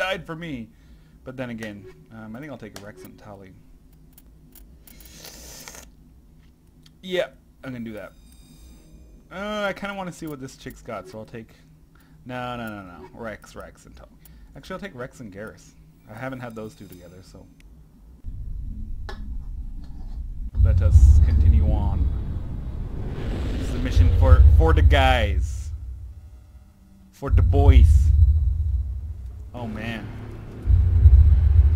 died for me. But then again, um, I think I'll take a Wrex and Tali. Yeah, I'm gonna do that. Uh, I kind of want to see what this chick's got, so I'll take... No, no, no, no. Wrex, Wrex, and Tali. Actually, I'll take Wrex and Garrus. I haven't had those two together, so... Let us continue on. This is a mission for, for the guys. For the boys. Oh, man.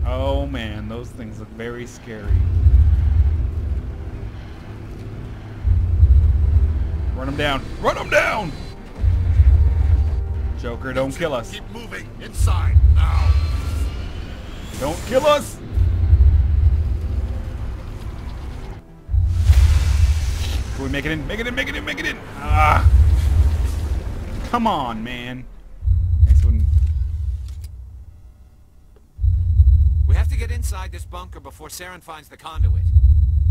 Oh, man. Those things look very scary. Run them down. Run them down! Joker, don't kill us. Keep moving. Inside. Now. Don't kill us! Can we make it in? Make it in, make it in, make it in! Ah! Come on, man. Nice one. We have to get inside this bunker before Saren finds the conduit.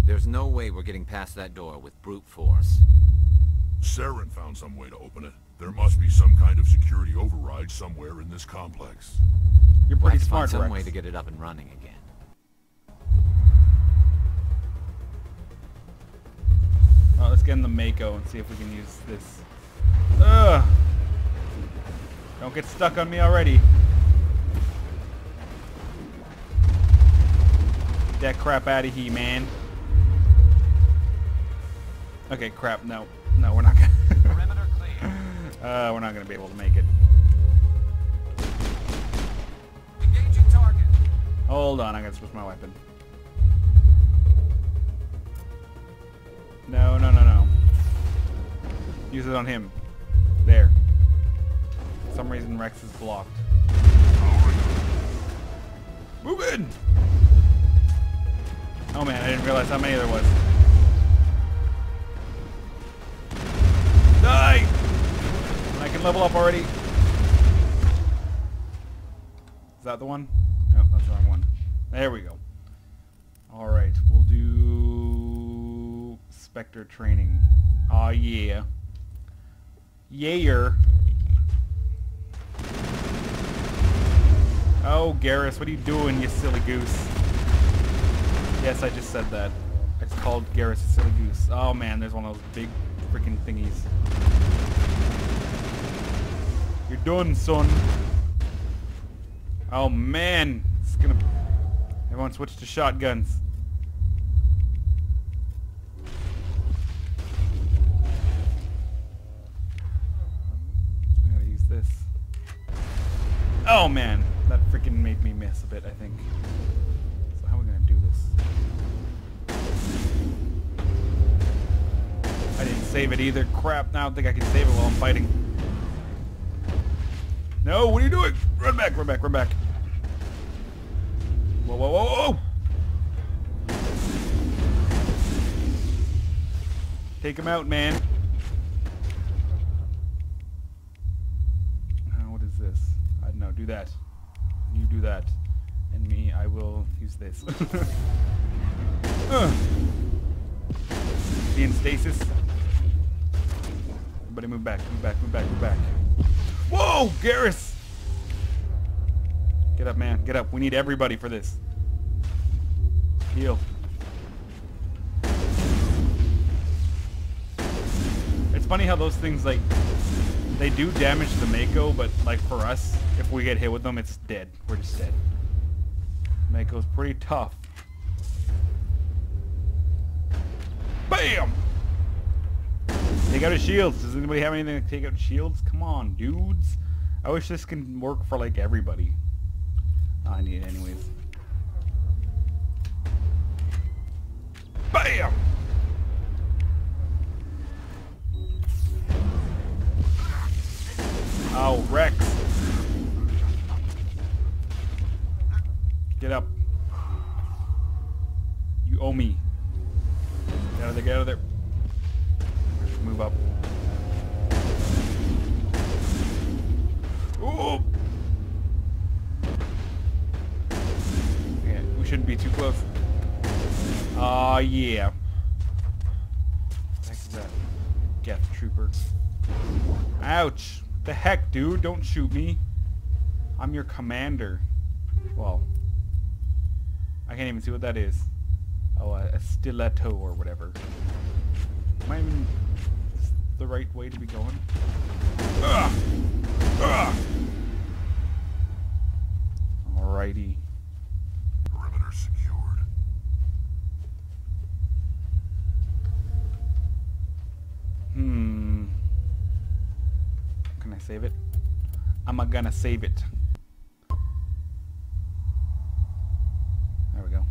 There's no way we're getting past that door with brute force. Saren found some way to open it. There must be some kind of security override somewhere in this complex. You're We'll pretty have to smart, find some Wrex. way to get it up and running again. Well, let's get in the Mako and see if we can use this. Ugh! Don't get stuck on me already. That crap out of here, man. Okay, crap. No, no, we're not gonna. Uh, we're not gonna be able to make it. Hold on, I gotta switch my weapon. No, no, no, no. Use it on him. There. For some reason Wrex is blocked. Move in! Oh man, I didn't realize how many there was. Die! I can level up already. Is that the one? No, that's the wrong one. There we go. Alright, we'll do Spectre training. Aw yeah. Yayer. Oh, Garrus, what are you doing, you silly goose? Yes, I just said that. I called Garrus a silly goose. Oh man, there's one of those big freaking thingies. You're done, son. Oh man, it's gonna. Everyone switch to shotguns. I gotta use this. Oh man, that freaking made me miss a bit. I think. Save it either. Crap! Now I don't think I can save it while I'm fighting. No, what are you doing? Run back, run back, run back. Whoa, whoa, whoa, whoa! Take him out, man. Uh, what is this? I don't know. Do that. You do that. And me, I will use this. uh. Be in stasis. Everybody move back, move back, move back, move back. Whoa, Garrus! Get up, man. Get up. We need everybody for this. Heal. It's funny how those things, like, they do damage the Mako, but, like, for us, if we get hit with them, it's dead. We're just dead. Mako's pretty tough. BAM! Take out his shields. Does anybody have anything to take out shields? Come on, dudes. I wish this can work for like everybody. Oh, I need it anyways. BAM! Oh, Wrex. Get up. You owe me. Get out of there, get out of there. Move up. Ooh! Yeah, we shouldn't be too close. Aw, yeah. Heck is that? Geth trooper. Ouch! The heck, dude? Don't shoot me. I'm your commander. Well, I can't even see what that is. Oh, a, a stiletto or whatever. Am even the right way to be going? Ugh! Ugh! Alrighty. Perimeter secured. Hmm. Can I save it? I'm gonna save it. There we go.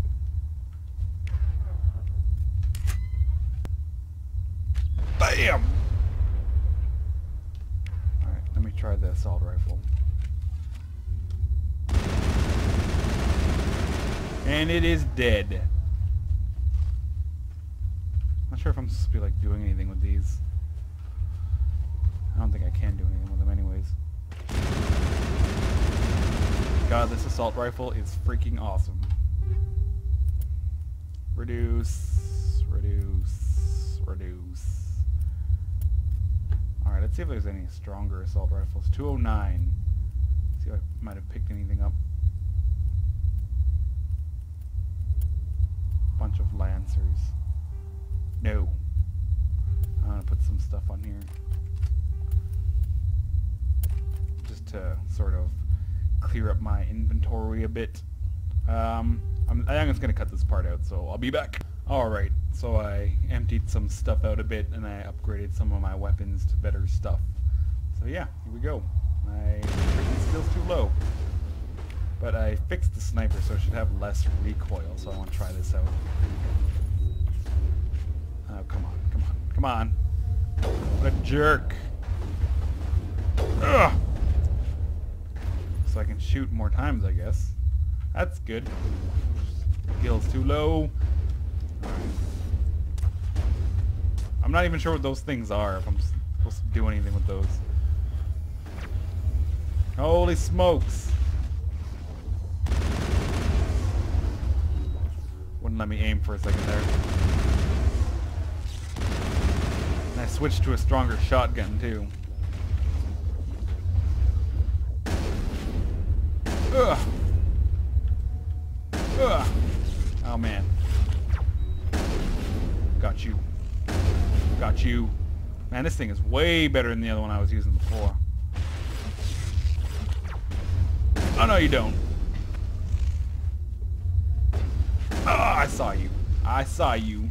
BAM! Alright, let me try the assault rifle. And it is dead. Not sure if I'm supposed to be like doing anything with these. I don't think I can do anything with them anyways. God, this assault rifle is freaking awesome. Reduce, reduce, reduce. Alright, let's see if there's any stronger assault rifles. 209. See if I might have picked anything up. Bunch of lancers. No. I'm gonna put some stuff on here. Just to sort of clear up my inventory a bit. Um, I'm, I'm just gonna cut this part out, so I'll be back. Alright, so I emptied some stuff out a bit and I upgraded some of my weapons to better stuff. So yeah, here we go. My freaking skill's too low. But I fixed the sniper so it should have less recoil, so I want to try this out. Oh, come on, come on, come on. What a jerk. Ugh! So I can shoot more times, I guess. That's good. Skill's too low. I'm not even sure what those things are, if I'm supposed to do anything with those. Holy smokes! Wouldn't let me aim for a second there. And I switched to a stronger shotgun too. Ugh. Ugh. Oh man. Got you. Got you. Man, this thing is way better than the other one I was using before. Oh no you don't. Oh, I saw you. I saw you.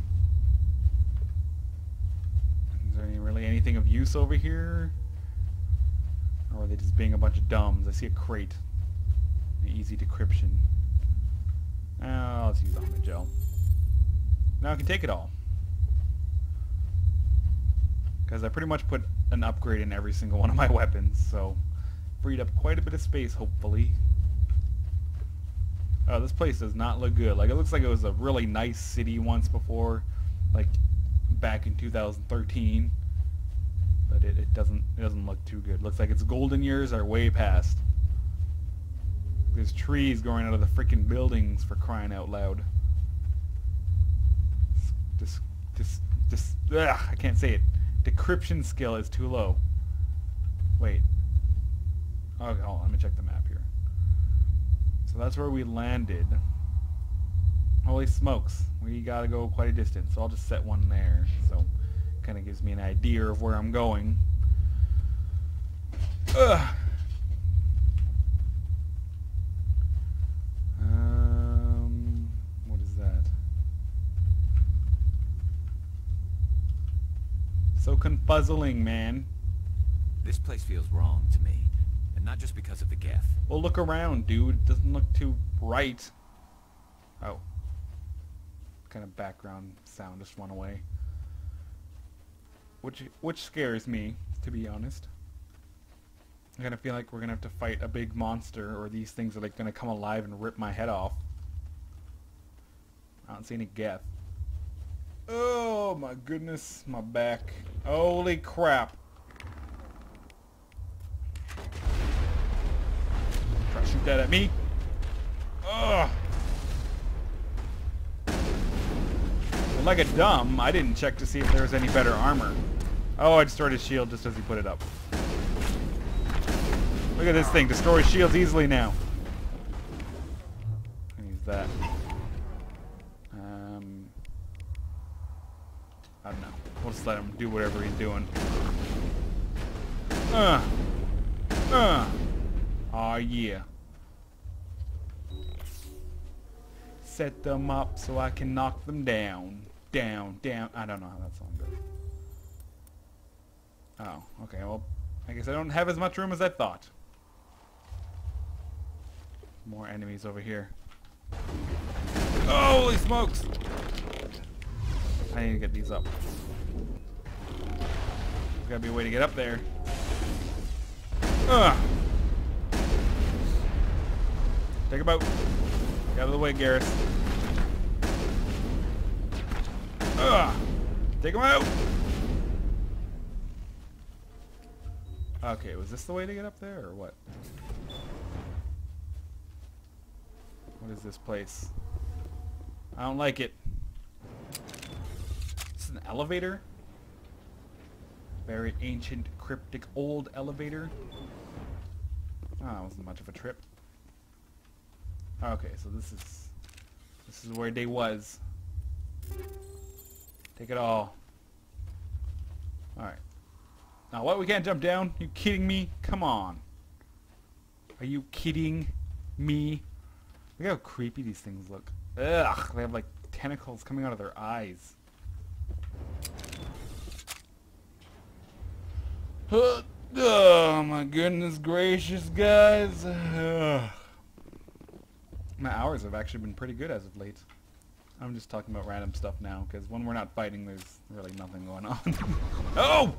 Is there any, really anything of use over here? Or are they just being a bunch of dumbs? I see a crate. Easy decryption. Oh, let's use the gel. Now I can take it all. Because I pretty much put an upgrade in every single one of my weapons, so freed up quite a bit of space, hopefully. Oh, this place does not look good. Like, it looks like it was a really nice city once before, like, back in 2013. But it, it doesn't it doesn't look too good. Looks like its golden years are way past. There's trees growing out of the freaking buildings for crying out loud. Just, just, just, ugh, I can't say it. Decryption skill is too low. Wait. Okay, hold on, let me check the map here. So that's where we landed. Holy smokes, we gotta go quite a distance, so I'll just set one there. So, kind of gives me an idea of where I'm going. Ugh. Um, what is that? So confuzzling, man. This place feels wrong to me. And not just because of the Geth. Well, look around, dude. It doesn't look too bright. Oh. Kind of background sound just went away. Which, which scares me, to be honest. I kind of feel like we're going to have to fight a big monster, or these things are like going to come alive and rip my head off. I don't see any Geth. Oh my goodness, my back. Holy crap. Try to shoot that at me. Ugh. Like a dumb, I didn't check to see if there was any better armor. Oh, I destroyed his shield just as he put it up. Look at this thing. Destroys shields easily now. Use that. Um, I don't know. We'll just let him do whatever he's doing. Uh. Uh. Aw, yeah. Set them up so I can knock them down. Down, down. I don't know how that song goes. Oh, okay. Well, I guess I don't have as much room as I thought. More enemies over here. Holy smokes! I need to get these up. There's gotta be a way to get up there. Ugh! Take a boat. Get out of the way, Garrus. Ugh! Take him out! Okay, was this the way to get up there, or what? What is this place? I don't like it. It's an elevator? Very ancient, cryptic, old elevator. Ah, oh, that wasn't much of a trip. Okay, so this is this is where they was. Take it all. Alright. Now what, we can't jump down? You kidding me? Come on. Are you kidding me? Look how creepy these things look. Ugh, they have like tentacles coming out of their eyes. Oh my goodness gracious, guys. Ugh. My hours have actually been pretty good as of late. I'm just talking about random stuff now, because when we're not fighting, there's really nothing going on. oh!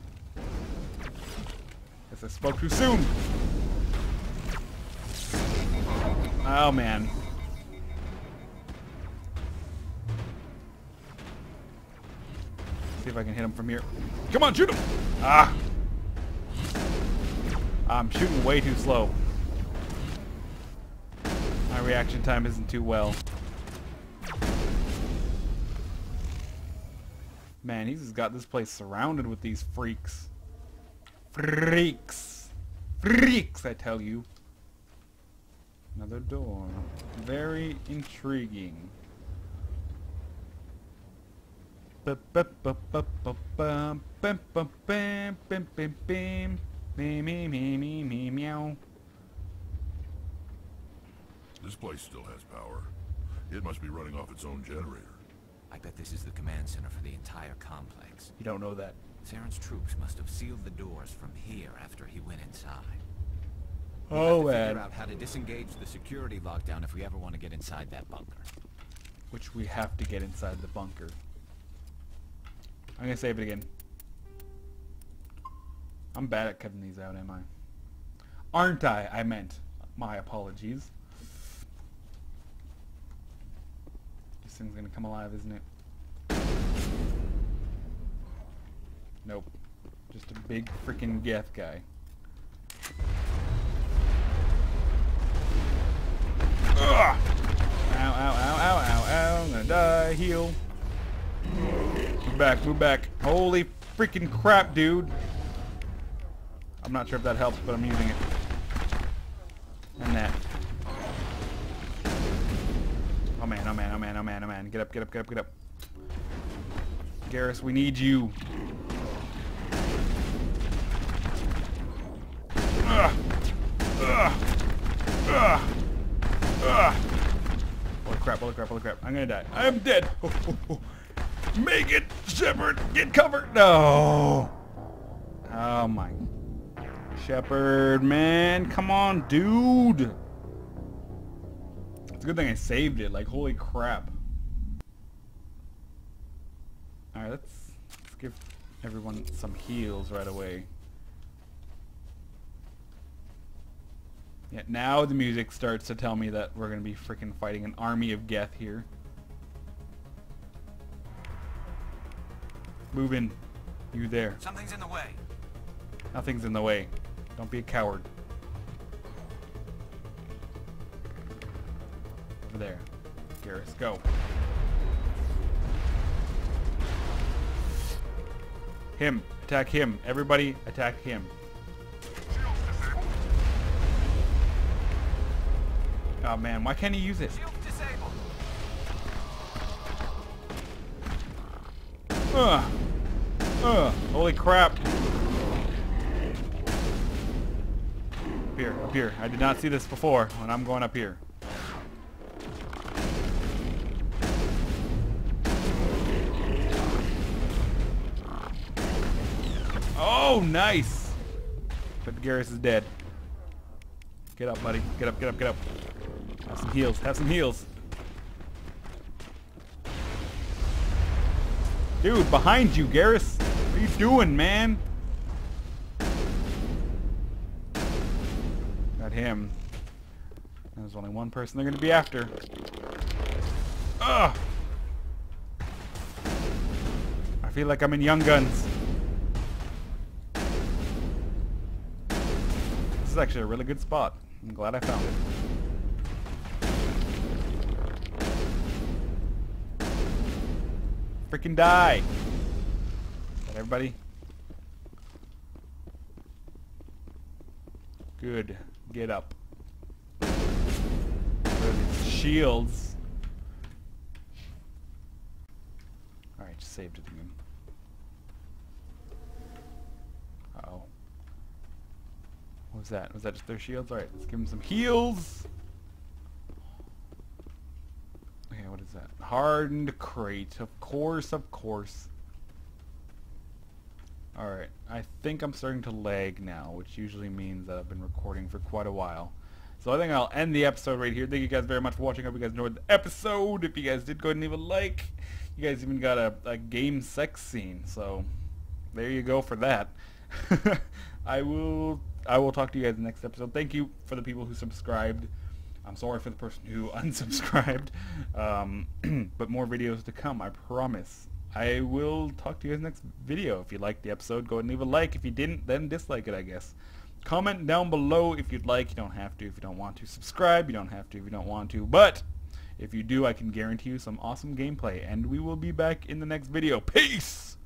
Guess I spoke too soon. Oh, man. See if I can hit him from here. Come on, shoot him! Ah! I'm shooting way too slow. Reaction time isn't too well. Man, he's got this place surrounded with these freaks. Freaks! Freaks, I tell you. Another door. Very intriguing. This place still has power. It must be running off its own generator. I bet this is the command center for the entire complex. You don't know that. Saren's troops must have sealed the doors from here after he went inside. Oh, we'll have to figure out how to disengage the security lockdown if we ever want to get inside that bunker. Which we have to get inside the bunker. I'm gonna save it again. I'm bad at cutting these out, am I? Aren't I? I meant. My apologies. Thing's gonna come alive, isn't it? Nope. Just a big freaking Geth guy. Ugh! Ow, ow, ow, ow, ow, ow. I'm gonna die. Heal. Move back, move back. Holy freaking crap, dude. I'm not sure if that helps, but I'm using it. And that. Man, oh man, oh man, oh man, oh man. Get up, get up, get up, get up. Garrus, we need you. Ugh. Ugh. Ugh. Ugh. Holy crap, holy crap, holy crap. I'm gonna die. I'm dead. Make it, Shepard. Get covered. No. Oh my. Shepard, man. Come on, dude. It's a good thing I saved it. Like, holy crap. Alright, let's, let's give everyone some heals right away. Yeah, now the music starts to tell me that we're gonna be freaking fighting an army of Geth here. Move in. You there. Something's in the way. Nothing's in the way. Don't be a coward. Over there. Garrus, go. Him. Attack him. Everybody attack him. Oh man, why can't he use it? Ugh. Ugh. Holy crap. Up here, up here. I did not see this before when I'm going up here. Oh, nice. But Garrus is dead. Get up, buddy. Get up, get up, get up. Have some heals. Have some heals. Dude, behind you, Garrus. What are you doing, man? Got him. There's only one person they're gonna be after. Ugh! I feel like I'm in Young Guns. Is actually a really good spot. I'm glad I found it. Freaking die! Everybody? Good. Get up. Shields? Alright, just saved it again. Uh oh What was that? Was that just their shields? Alright, let's give them some heals! Okay, what is that? Hardened crate. Of course, of course. Alright, I think I'm starting to lag now, which usually means that I've been recording for quite a while. So I think I'll end the episode right here. Thank you guys very much for watching. I hope you guys enjoyed the episode. If you guys did, go ahead and leave a like. You guys even got a, a game sex scene, so there you go for that. I will I will talk to you guys in the next episode. Thank you for the people who subscribed. I'm sorry for the person who unsubscribed. Um, but more videos to come, I promise. I will talk to you guys next video. If you liked the episode, go ahead and leave a like. If you didn't, then dislike it, I guess. Comment down below if you'd like. You don't have to if you don't want to. Subscribe. You don't have to if you don't want to. But if you do, I can guarantee you some awesome gameplay. And we will be back in the next video. Peace!